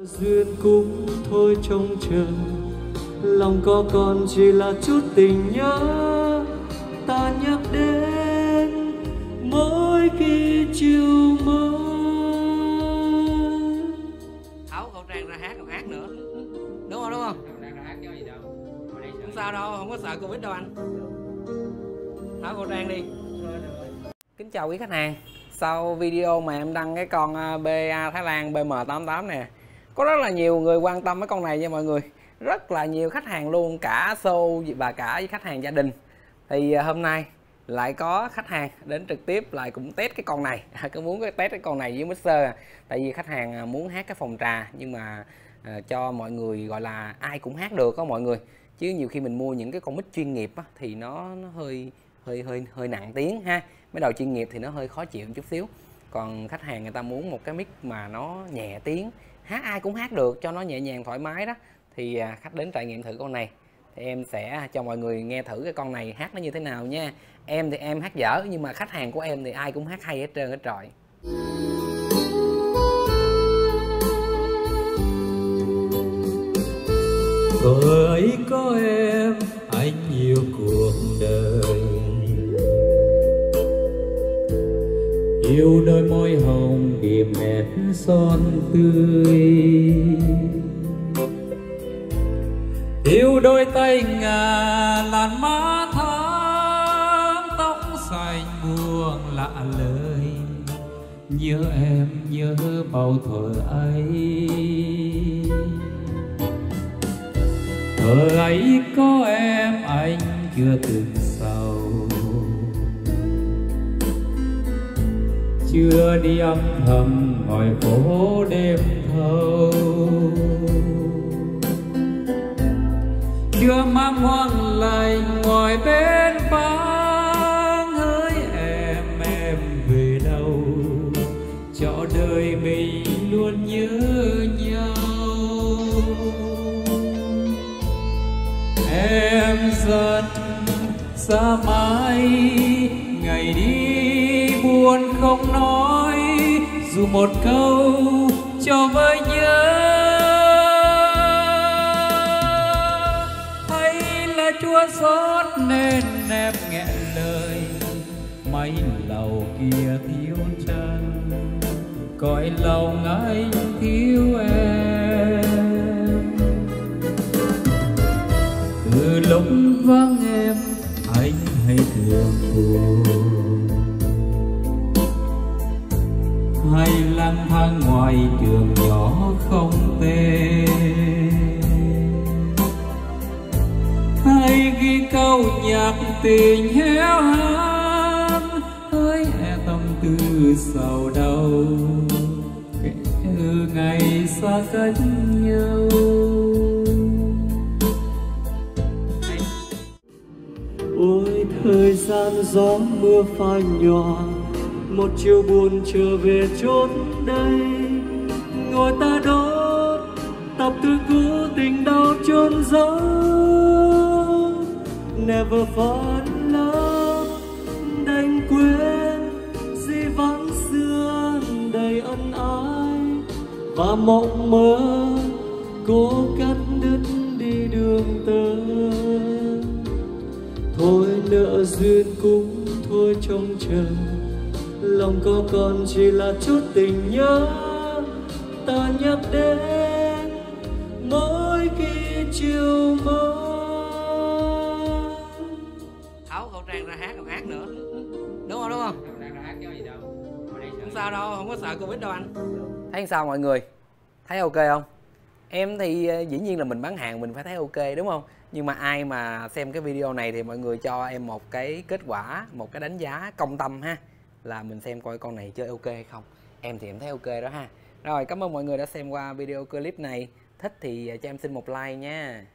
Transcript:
duyên cũng thôi trông chờ. Lòng có còn chỉ là chút tình nhớ. Ta nhắc đến mỗi khi chiều mơ. Tháo khẩu trang ra hát còn hát nữa. Đúng không đúng không? Không sao đâu không có sợ covid đâu anh. Tháo khẩu trang đi. Kính chào quý khách hàng. Sau video mà em đăng cái con à, BA Thái Lan BM88 nè có rất là nhiều người quan tâm với con này nha mọi người. Rất là nhiều khách hàng luôn cả show và cả với khách hàng gia đình. Thì à, hôm nay lại có khách hàng đến trực tiếp lại cũng test cái con này. À, cứ muốn cái test cái con này với mixer à. tại vì khách hàng à, muốn hát cái phòng trà nhưng mà à, cho mọi người gọi là ai cũng hát được có mọi người. Chứ nhiều khi mình mua những cái con mic chuyên nghiệp á, thì nó, nó hơi hơi hơi hơi nặng tiếng ha. Mấy đầu chuyên nghiệp thì nó hơi khó chịu một chút xíu. Còn khách hàng người ta muốn một cái mic mà nó nhẹ tiếng hát ai cũng hát được cho nó nhẹ nhàng thoải mái đó. Thì à, khách đến trải nghiệm thử con này. Thì em sẽ cho mọi người nghe thử cái con này hát nó như thế nào nha. Em thì em hát dở nhưng mà khách hàng của em thì ai cũng hát hay hết trơn hết trọi. Vợ Yêu đôi môi hồng điểm mẹt son tươi. Yêu đôi tay ngà làn má tháng Tóc xanh buông lạ lời. Nhớ em nhớ bao thuở ấy. Thời ấy có em, anh chưa từng xa. Chưa đi âm thầm ngoài phố đêm thâu. Chưa mang hoang lành ngồi bên vắng, Hỡi em em về đâu? Cho đời mình luôn nhớ nhau. Em dần xa mãi, ngày đi buồn không nói, dù một câu cho với nhớ. Hay là chua xót nên em nghẹn lời mấy lầu kia thiếu chân, cõi lòng anh thiếu em. Từ lúc vắng em, anh hay thường buồn hay lang thang ngoài trường nhỏ không tên hay ghi câu nhạc tình héo hán hỡi e tâm tư sầu đau. Kể từ ngày xa cách nhau. Ôi thời gian gió mưa phai nhòa một chiều buồn trở về chốn đây. Ngồi ta đốt Tập thư cũ tình đau chôn giấu. Never fall in love, Đành quên Di vãng xưa đầy ân ái. Và mộng mơ Cố cắt đứt đi đường tơ. Thôi nợ duyên cũng thôi trông chờ lòng có còn chỉ là chút tình nhớ ta nhắc đến mỗi khi chiều mơ tháo khẩu trang ra hát còn hát nữa. Đúng không đúng không? Không sao đâu không có sợ covid đâu anh. Thấy sao mọi người? Thấy ok không? Em thì ờ, dĩ nhiên là mình bán hàng mình phải thấy ok đúng không? Nhưng mà ai mà xem cái video này thì mọi người cho em một cái kết quả một cái đánh giá công tâm ha là mình xem coi con này chơi ok hay không. Em thì em thấy ok đó ha. Rồi, cảm ơn mọi người đã xem qua video clip này. Thích thì cho em xin một like nha.